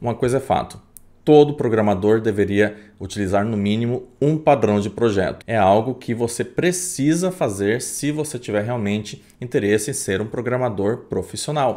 Uma coisa é fato: todo programador deveria utilizar no mínimo um padrão de projeto. É algo que você precisa fazer se você tiver realmente interesse em ser um programador profissional.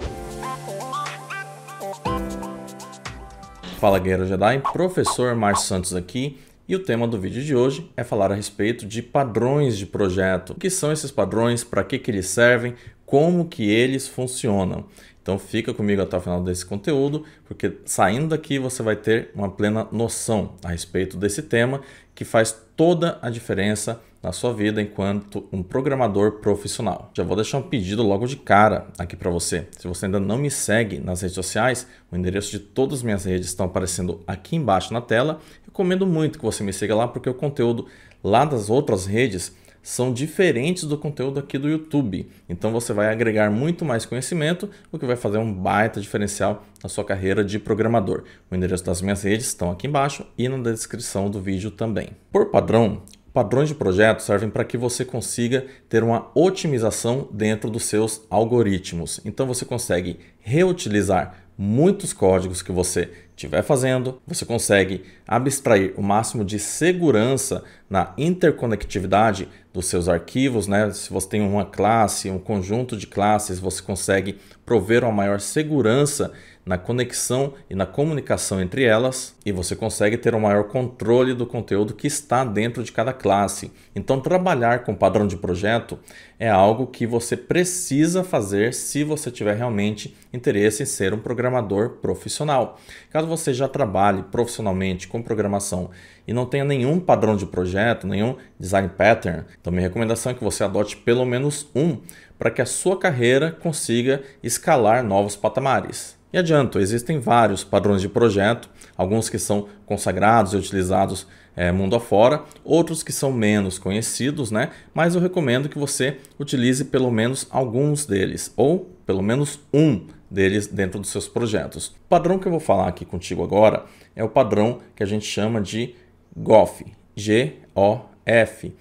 Fala Guerreiro Jedi, professor Márcio Santos aqui e o tema do vídeo de hoje é falar a respeito de padrões de projeto. O que são esses padrões, para que, que eles servem, como que eles funcionam. Então fica comigo até o final desse conteúdo, porque saindo daqui você vai ter uma plena noção a respeito desse tema que faz toda a diferença na sua vida enquanto um programador profissional. Já vou deixar um pedido logo de cara aqui para você. Se você ainda não me segue nas redes sociais, o endereço de todas as minhas redes estão aparecendo aqui embaixo na tela. Recomendo muito que você me siga lá porque o conteúdo lá das outras redes são diferentes do conteúdo aqui do YouTube. Então você vai agregar muito mais conhecimento, o que vai fazer um baita diferencial na sua carreira de programador. O endereço das minhas redes estão aqui embaixo e na descrição do vídeo também. Por padrão, Padrões de projeto servem para que você consiga ter uma otimização dentro dos seus algoritmos. Então você consegue reutilizar muitos códigos que você estiver fazendo, você consegue abstrair o máximo de segurança na interconectividade dos seus arquivos, né? Se você tem uma classe, um conjunto de classes, você consegue prover uma maior segurança na conexão e na comunicação entre elas, e você consegue ter um maior controle do conteúdo que está dentro de cada classe. Então, trabalhar com padrão de projeto é algo que você precisa fazer se você tiver realmente interesse em ser um programador profissional. Caso você já trabalhe profissionalmente com programação e não tenha nenhum padrão de projeto, nenhum design pattern, então minha recomendação é que você adote pelo menos um para que a sua carreira consiga escalar novos patamares. E adianto, existem vários padrões de projeto, alguns que são consagrados e utilizados é, mundo afora, outros que são menos conhecidos, né? mas eu recomendo que você utilize pelo menos alguns deles, ou pelo menos um deles dentro dos seus projetos. O padrão que eu vou falar aqui contigo agora é o padrão que a gente chama de GOF, G-O-F.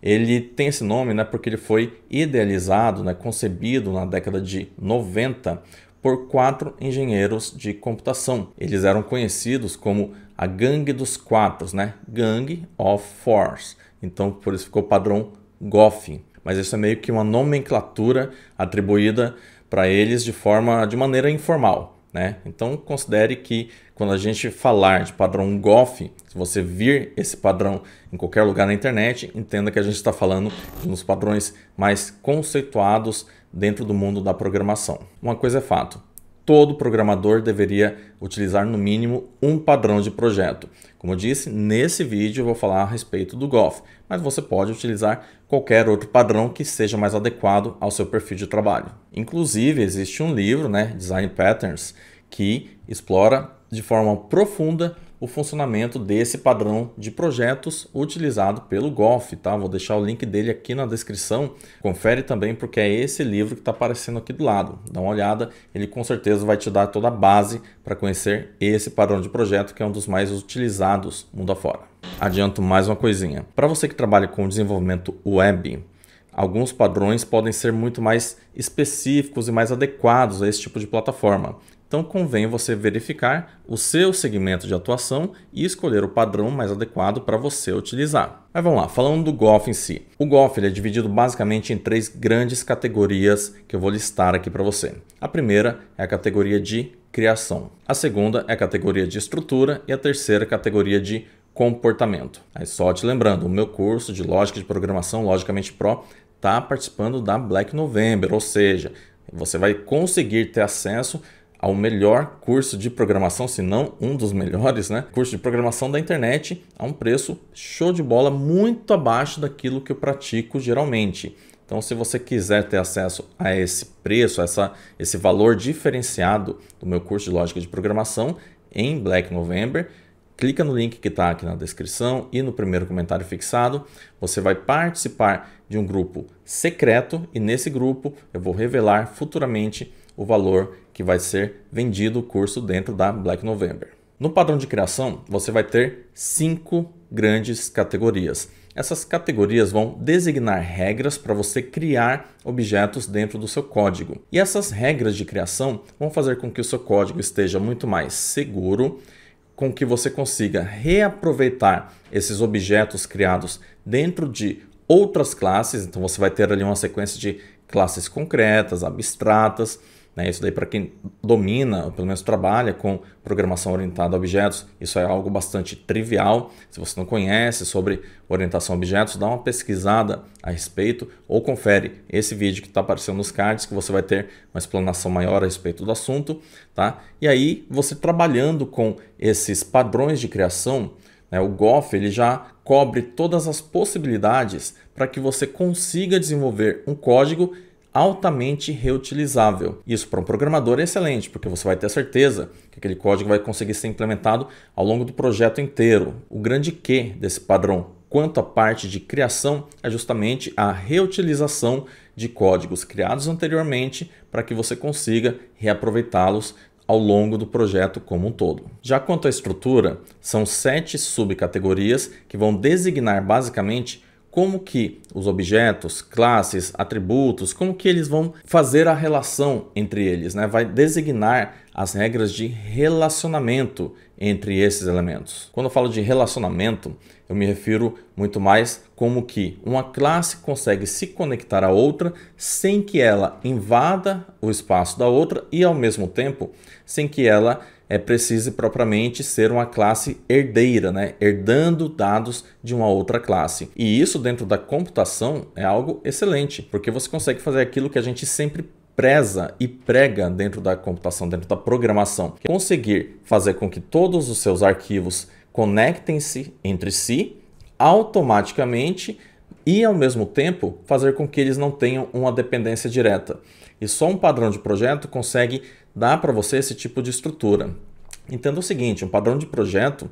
Ele tem esse nome né, porque ele foi idealizado, né, concebido na década de 90 por quatro engenheiros de computação. Eles eram conhecidos como a Gangue dos Quatro, né? Gang of Fours. Então, por isso ficou padrão GOF. Mas isso é meio que uma nomenclatura atribuída para eles de forma de maneira informal. Né? Então considere que quando a gente falar de padrão GOF, se você vir esse padrão em qualquer lugar na internet, entenda que a gente está falando de uns padrões mais conceituados dentro do mundo da programação. Uma coisa é fato, todo programador deveria utilizar no mínimo um padrão de projeto. Como eu disse, nesse vídeo eu vou falar a respeito do Golf, mas você pode utilizar qualquer outro padrão que seja mais adequado ao seu perfil de trabalho. Inclusive, existe um livro, né, Design Patterns, que explora de forma profunda o funcionamento desse padrão de projetos utilizado pelo Golf, tá? Vou deixar o link dele aqui na descrição. Confere também porque é esse livro que está aparecendo aqui do lado. Dá uma olhada, ele com certeza vai te dar toda a base para conhecer esse padrão de projeto que é um dos mais utilizados mundo afora. Adianto mais uma coisinha. Para você que trabalha com desenvolvimento web, alguns padrões podem ser muito mais específicos e mais adequados a esse tipo de plataforma. Então convém você verificar o seu segmento de atuação e escolher o padrão mais adequado para você utilizar. Mas vamos lá, falando do Golf em si. O Golf é dividido basicamente em três grandes categorias que eu vou listar aqui para você. A primeira é a categoria de criação. A segunda é a categoria de estrutura e a terceira categoria de comportamento. Aí só te lembrando, o meu curso de lógica de programação, Logicamente Pro, está participando da Black November, ou seja, você vai conseguir ter acesso ao melhor curso de programação, se não um dos melhores, né? Curso de programação da internet a um preço show de bola, muito abaixo daquilo que eu pratico geralmente. Então, se você quiser ter acesso a esse preço, a essa, esse valor diferenciado do meu curso de lógica de programação em Black November, clica no link que está aqui na descrição e no primeiro comentário fixado. Você vai participar de um grupo secreto e nesse grupo eu vou revelar futuramente o valor que vai ser vendido o curso dentro da Black November. No padrão de criação, você vai ter cinco grandes categorias. Essas categorias vão designar regras para você criar objetos dentro do seu código. E essas regras de criação vão fazer com que o seu código esteja muito mais seguro, com que você consiga reaproveitar esses objetos criados dentro de outras classes. Então você vai ter ali uma sequência de classes concretas, abstratas, né? Isso daí para quem domina, ou pelo menos trabalha com programação orientada a objetos, isso é algo bastante trivial. Se você não conhece sobre orientação a objetos, dá uma pesquisada a respeito ou confere esse vídeo que está aparecendo nos cards que você vai ter uma explanação maior a respeito do assunto. Tá? E aí você trabalhando com esses padrões de criação, né, o GOF ele já cobre todas as possibilidades para que você consiga desenvolver um código altamente reutilizável. Isso para um programador é excelente, porque você vai ter certeza que aquele código vai conseguir ser implementado ao longo do projeto inteiro. O grande que desse padrão quanto à parte de criação é justamente a reutilização de códigos criados anteriormente para que você consiga reaproveitá-los ao longo do projeto como um todo. Já quanto à estrutura, são sete subcategorias que vão designar basicamente como que os objetos, classes, atributos, como que eles vão fazer a relação entre eles, né? Vai designar as regras de relacionamento entre esses elementos. Quando eu falo de relacionamento, eu me refiro muito mais como que uma classe consegue se conectar a outra sem que ela invada o espaço da outra e ao mesmo tempo sem que ela é precise propriamente ser uma classe herdeira, né? herdando dados de uma outra classe. E isso dentro da computação é algo excelente, porque você consegue fazer aquilo que a gente sempre preza e prega dentro da computação, dentro da programação. É conseguir fazer com que todos os seus arquivos conectem-se entre si automaticamente e ao mesmo tempo fazer com que eles não tenham uma dependência direta. E só um padrão de projeto consegue dar para você esse tipo de estrutura. Entenda o seguinte, um padrão de projeto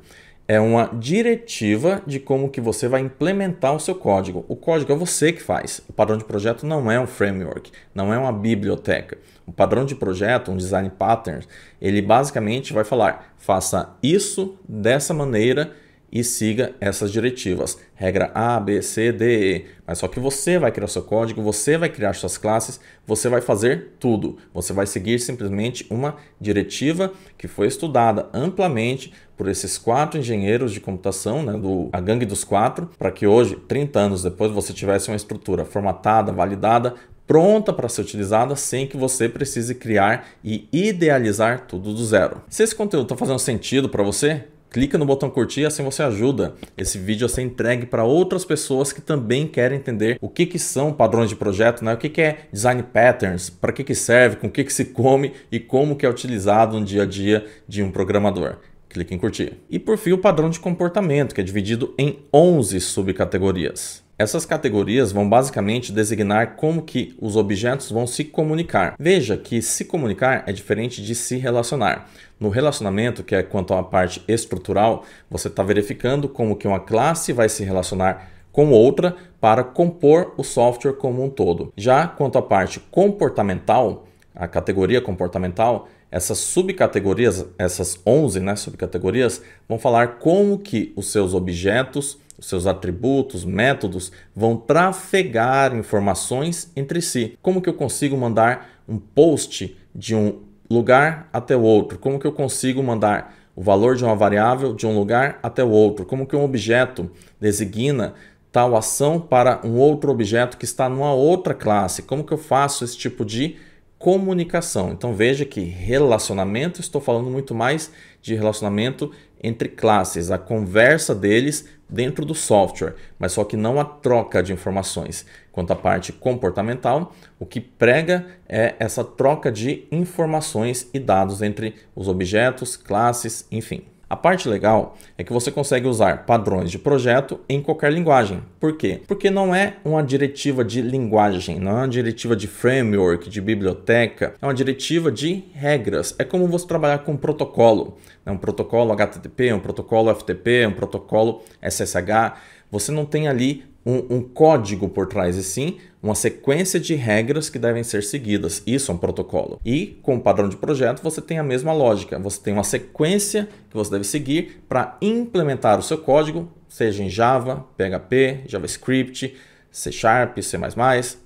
é uma diretiva de como que você vai implementar o seu código. O código é você que faz. O padrão de projeto não é um framework, não é uma biblioteca. O padrão de projeto, um design pattern, ele basicamente vai falar: faça isso dessa maneira e siga essas diretivas. Regra A, B, C, D, E. Mas só que você vai criar seu código, você vai criar suas classes, você vai fazer tudo. Você vai seguir simplesmente uma diretiva que foi estudada amplamente por esses quatro engenheiros de computação, né, do, a gangue dos quatro, para que hoje, 30 anos depois, você tivesse uma estrutura formatada, validada, pronta para ser utilizada sem que você precise criar e idealizar tudo do zero. Se esse conteúdo está fazendo sentido para você, clica no botão curtir, assim você ajuda esse vídeo a ser entregue para outras pessoas que também querem entender o que, que são padrões de projeto, né? o que, que é design patterns, para que, que serve, com o que, que se come e como que é utilizado no dia a dia de um programador. Clique em curtir. E por fim o padrão de comportamento, que é dividido em 11 subcategorias. Essas categorias vão basicamente designar como que os objetos vão se comunicar. Veja que se comunicar é diferente de se relacionar. No relacionamento, que é quanto à parte estrutural, você está verificando como que uma classe vai se relacionar com outra para compor o software como um todo. Já quanto à parte comportamental, a categoria comportamental, essas subcategorias, essas 11 né, subcategorias, vão falar como que os seus objetos os seus atributos, métodos vão trafegar informações entre si. Como que eu consigo mandar um post de um lugar até o outro? Como que eu consigo mandar o valor de uma variável de um lugar até o outro? Como que um objeto designa tal ação para um outro objeto que está numa outra classe? Como que eu faço esse tipo de comunicação? Então veja que relacionamento, estou falando muito mais de relacionamento entre classes, a conversa deles dentro do software, mas só que não a troca de informações. Quanto à parte comportamental, o que prega é essa troca de informações e dados entre os objetos, classes, enfim. A parte legal é que você consegue usar padrões de projeto em qualquer linguagem. Por quê? Porque não é uma diretiva de linguagem, não é uma diretiva de framework, de biblioteca, é uma diretiva de regras. É como você trabalhar com um protocolo, né? um protocolo HTTP, um protocolo FTP, um protocolo SSH. Você não tem ali um, um, código por trás, e sim uma sequência de regras que devem ser seguidas. Isso é um protocolo. E com o padrão de projeto você tem a mesma lógica. Você tem uma sequência que você deve seguir para implementar o seu código seja em Java, PHP, JavaScript, C Sharp, C++,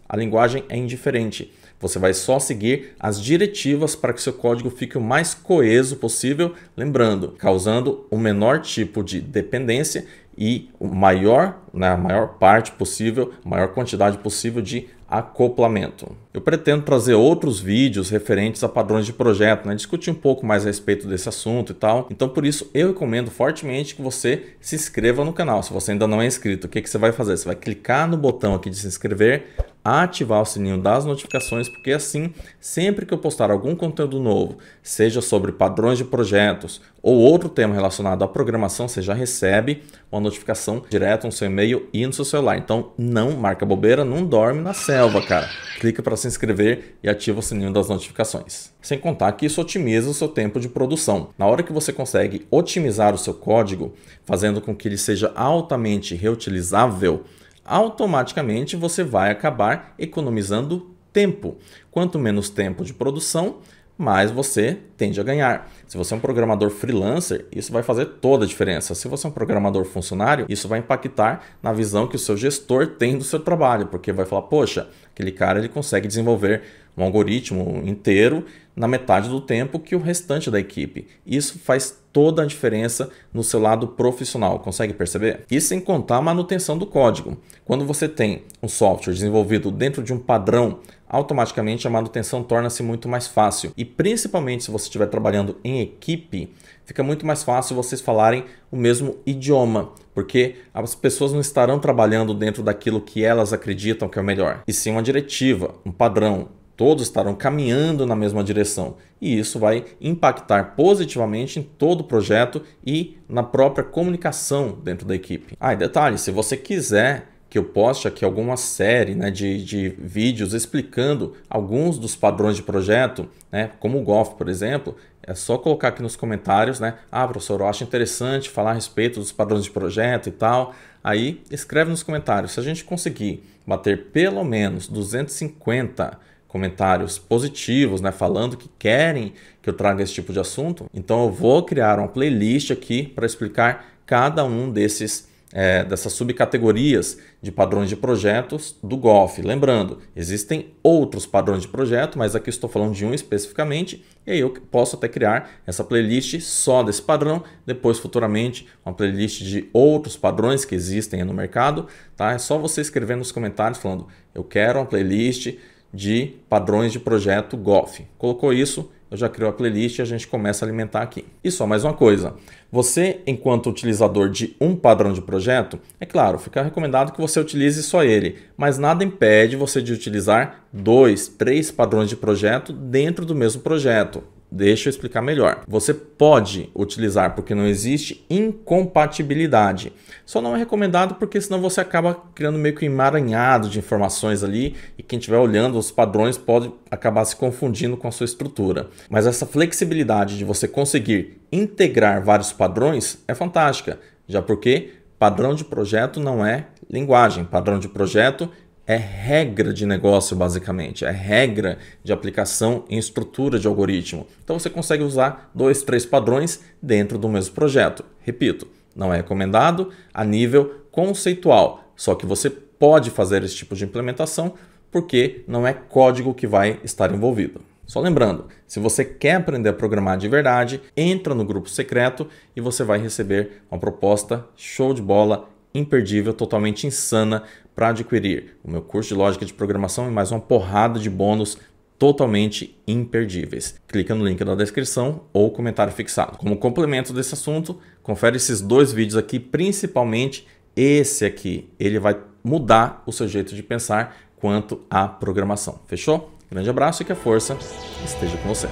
a linguagem é indiferente. Você vai só seguir as diretivas para que seu código fique o mais coeso possível, lembrando, causando o menor tipo de dependência e maior, né, a maior parte possível, maior quantidade possível de acoplamento. Eu pretendo trazer outros vídeos referentes a padrões de projeto, né? discutir um pouco mais a respeito desse assunto e tal. Então, por isso, eu recomendo fortemente que você se inscreva no canal. Se você ainda não é inscrito, o que, que você vai fazer? Você vai clicar no botão aqui de se inscrever, ativar o sininho das notificações, porque assim, sempre que eu postar algum conteúdo novo, seja sobre padrões de projetos ou outro tema relacionado à programação, você já recebe uma notificação direto no seu e-mail e no seu celular. Então, não marca bobeira, não dorme na selva, cara. Clica para se inscrever e ativa o sininho das notificações. Sem contar que isso otimiza o seu tempo de produção. Na hora que você consegue otimizar o seu código, fazendo com que ele seja altamente reutilizável, automaticamente você vai acabar economizando tempo. Quanto menos tempo de produção, mais você tende a ganhar. Se você é um programador freelancer, isso vai fazer toda a diferença. Se você é um programador funcionário, isso vai impactar na visão que o seu gestor tem do seu trabalho, porque vai falar: "Poxa, aquele cara ele consegue desenvolver um algoritmo inteiro na metade do tempo que o restante da equipe. Isso faz toda a diferença no seu lado profissional, consegue perceber? E sem contar a manutenção do código. Quando você tem um software desenvolvido dentro de um padrão, automaticamente a manutenção torna-se muito mais fácil. E principalmente se você estiver trabalhando em equipe, fica muito mais fácil vocês falarem o mesmo idioma, porque as pessoas não estarão trabalhando dentro daquilo que elas acreditam que é o melhor, e sim uma diretiva, um padrão, todos estarão caminhando na mesma direção e isso vai impactar positivamente em todo o projeto e na própria comunicação dentro da equipe. Ah, e detalhe, se você quiser que eu poste aqui alguma série né, de, de vídeos explicando alguns dos padrões de projeto, né, como o Golf, por exemplo, é só colocar aqui nos comentários, né? Ah, professor, eu acho interessante falar a respeito dos padrões de projeto e tal. Aí escreve nos comentários. Se a gente conseguir bater pelo menos 250 comentários positivos, né, falando que querem que eu traga esse tipo de assunto, então eu vou criar uma playlist aqui para explicar cada um desses é, dessas subcategorias de padrões de projetos do Golf. Lembrando, existem outros padrões de projeto, mas aqui estou falando de um especificamente, e aí eu posso até criar essa playlist só desse padrão, depois futuramente uma playlist de outros padrões que existem no mercado, tá? É só você escrever nos comentários falando, eu quero uma playlist de padrões de projeto Golf. Colocou isso, eu já crio a playlist e a gente começa a alimentar aqui. E só mais uma coisa, você enquanto utilizador de um padrão de projeto, é claro, fica recomendado que você utilize só ele, mas nada impede você de utilizar dois, três padrões de projeto dentro do mesmo projeto. Deixa eu explicar melhor. Você pode utilizar porque não existe incompatibilidade. Só não é recomendado porque senão você acaba criando meio que um emaranhado de informações ali e quem estiver olhando os padrões pode acabar se confundindo com a sua estrutura. Mas essa flexibilidade de você conseguir integrar vários padrões é fantástica, já porque padrão de projeto não é linguagem, padrão de projeto é regra de negócio, basicamente, é regra de aplicação em estrutura de algoritmo. Então você consegue usar dois, três padrões dentro do mesmo projeto. Repito, não é recomendado a nível conceitual, só que você pode fazer esse tipo de implementação porque não é código que vai estar envolvido. Só lembrando, se você quer aprender a programar de verdade, entra no grupo secreto e você vai receber uma proposta show de bola, imperdível, totalmente insana para adquirir o meu curso de lógica de programação e mais uma porrada de bônus totalmente imperdíveis. Clica no link da descrição ou comentário fixado. Como complemento desse assunto, confere esses dois vídeos aqui, principalmente esse aqui. Ele vai mudar o seu jeito de pensar quanto à programação. Fechou? Grande abraço e que a força esteja com você.